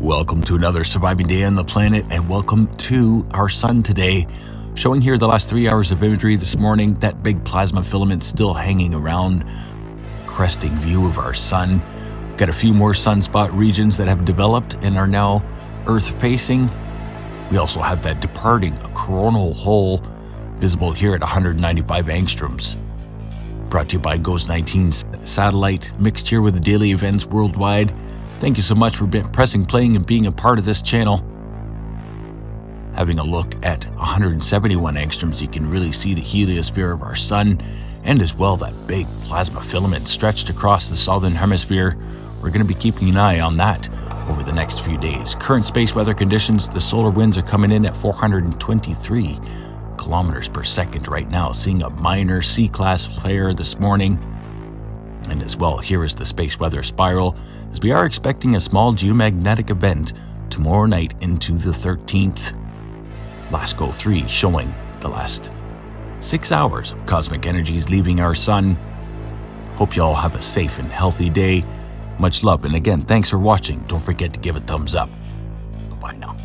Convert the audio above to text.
Welcome to another surviving day on the planet, and welcome to our sun today. Showing here the last three hours of imagery this morning, that big plasma filament still hanging around, cresting view of our sun. Got a few more sunspot regions that have developed and are now Earth facing. We also have that departing coronal hole visible here at 195 angstroms. Brought to you by GOES 19 satellite, mixed here with the daily events worldwide. Thank you so much for pressing playing and being a part of this channel. Having a look at 171 angstroms, you can really see the heliosphere of our sun and as well that big plasma filament stretched across the southern hemisphere. We're going to be keeping an eye on that over the next few days. Current space weather conditions, the solar winds are coming in at 423 kilometers per second right now, seeing a minor C-class flare this morning. And as well, here is the space weather spiral as we are expecting a small geomagnetic event tomorrow night into the 13th. LASCO 3 showing the last six hours of cosmic energies leaving our sun. Hope you all have a safe and healthy day. Much love, and again, thanks for watching. Don't forget to give a thumbs up. Bye now.